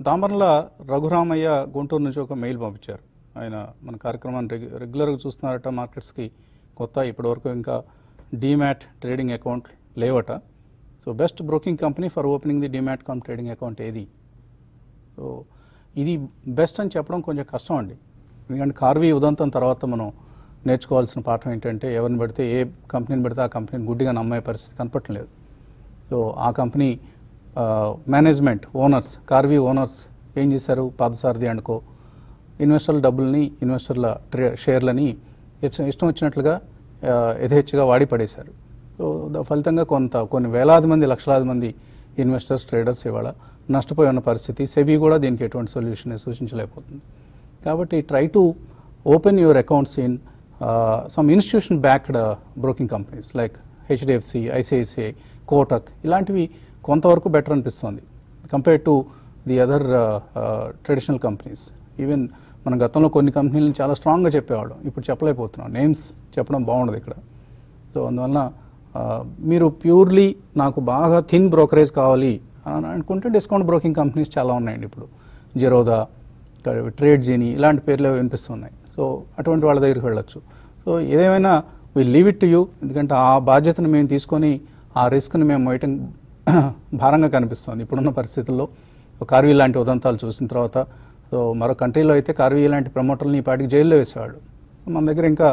దామర్ల రఘురామయ్య గుంటూరు నుంచి ఒక మెయిల్ పంపించారు. ఆయన మన కార్యక్రమాన్ని రెగ్యు రెగ్యులర్గా చూస్తున్నారట మార్కెట్స్కి కొత్త ఇప్పటివరకు ఇంకా demat trading account లేవట. So best broking company for opening the demat cum trading account ఏది? సో ఇది బెస్ట్ అని చెప్పడం కొంచెం కష్టం అండి. ఎందుకంటే కార్వీ ఉదంతం తర్వాత మనం నేర్చుకోవాల్సిన పాఠం ఏంటంటే ఎవరిని పెడితే ఏ కంపెనీని పెడితే ఆ కంపెనీని గుడ్డిగా నమ్మే పరిస్థితి కనపడలేదు సో ఆ company management owners Karvy owners ఏం చేశారు? పాదసారథి అనుకో ఇన్వెస్టర్ల డబ్బుల్ని ఇన్వెస్టర్ల ట్రే షేర్లని ఇష్టం వచ్చినట్లుగా యథేచ్ఛగా వాడి పడేశారు. సో ఫలితంగా కొంత కొన్ని వేలాది మంది లక్షలాది మంది ఇన్వెస్టర్స్ ట్రేడర్స్ ఇవాళ నష్టపోయి ఉన్న పరిస్థితి సెబీ కూడా దీనికి ఎటువంటి సొల్యూషన్ సూచించలేకపోతుంది. కాబట్టి try to open your accounts in some institution backed broking companies like HDFC ICICI Kotak ఇలాంటివి కొంతవరకు బెటర్ అనిపిస్తుంది. Compare to the other traditional companies even మన గతంలో కొన్ని కంపెనీలను చాలా స్ట్రాంగ్గా చెప్పేవాళ్ళం. ఇప్పుడు చెప్పలేకపోతున్నాం. నేమ్స్ చెప్పడం బాగుండదు ఇక్కడ. సో అందువలన uh, మీరు ప్యూర్లీ నాకు బాగా థిన్ బ్రోకరేజ్ కావాలి అని అనుకుంటే డిస్కౌంట్ బ్రోకింగ్ కంపెనీస్ చాలా ఉన్నాయండి ఇప్పుడు. జెరోదా ట్రేడ్ జీని ఇలాంటి పేర్లు వినిపిస్తున్నాయి. సో అటువంటి వాళ్ళ దగ్గరికి వెళ్ళొచ్చు. సో ఏదేమైనా we leave it to you ఎందుకంటే ఆ బాధ్యతను మేము తీసుకొని ఆ రిస్క్ని మేము మోయటం భారంగా కనిపిస్తుంది. ఇప్పుడున్న పరిస్థితుల్లో కార్వీ లాంటి ఉదంతాలు చూసిన తర్వాత సో మరో కంట్రీలో అయితే కార్వీ లాంటి ప్రమోటర్ని ఈ పాటికి జైల్లో వేసేవాడు మన దగ్గర ఇంకా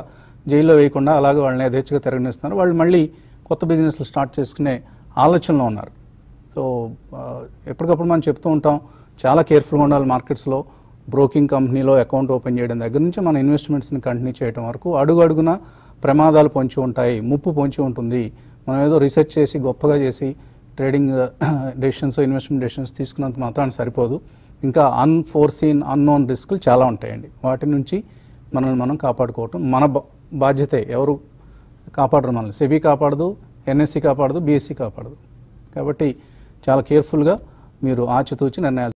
జైల్లో వేయకుండా అలాగే వాళ్ళని యథేచ్ఛగా తిరగనిస్తున్నారు. వాళ్ళు మళ్ళీ కొత్త బిజినెస్లు స్టార్ట్ చేసుకునే ఆలోచనలో ఉన్నారు. సో ఎప్పటికప్పుడు మనం చెప్తూ ఉంటాం చాలా కేర్ఫుల్గా ఉండాలి మార్కెట్స్లో. బ్రోకింగ్ కంపెనీలో అకౌంట్ ఓపెన్ చేయడం దగ్గర నుంచి మన ఇన్వెస్ట్మెంట్స్ని కంటిన్యూ చేయడం వరకు అడుగు అడుగున ప్రమాదాలు పొంచి ఉంటాయి ముప్పు పొంచి ఉంటుంది. మనం ఏదో రీసెర్చ్ చేసి గొప్పగా చేసి ట్రేడింగ్ డెసిషన్స్ ఇన్వెస్ట్మెంట్ డెసిషన్స్ తీసుకున్నంత మాత్రాన్ని సరిపోదు. ఇంకా అన్ఫోర్సీన్ అన్నోన్ రిస్కులు చాలా ఉంటాయండి. వాటి నుంచి మనల్ని మనం కాపాడుకోవటం మన బా- బాధ్యతే ఎవరు కాపాడరు మనల్ని. సెబీ కాపాడదు ఎన్ఎస్సి కాపాడదు బీఎస్సీ కాపాడదు. కాబట్టి చాలా కేర్ఫుల్గా మీరు ఆచితూచి నిర్ణయాలు